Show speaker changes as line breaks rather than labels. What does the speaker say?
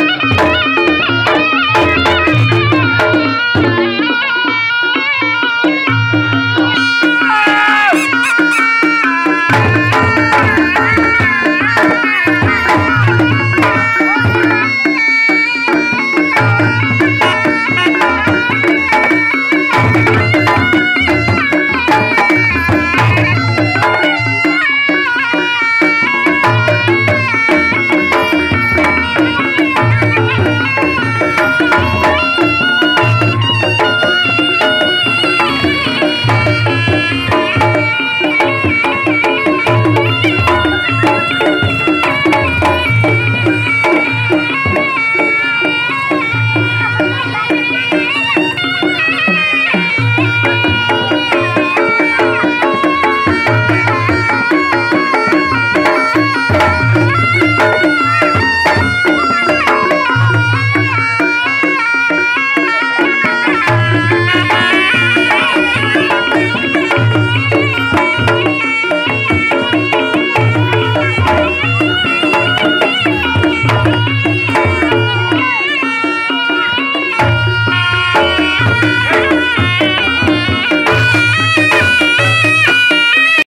Música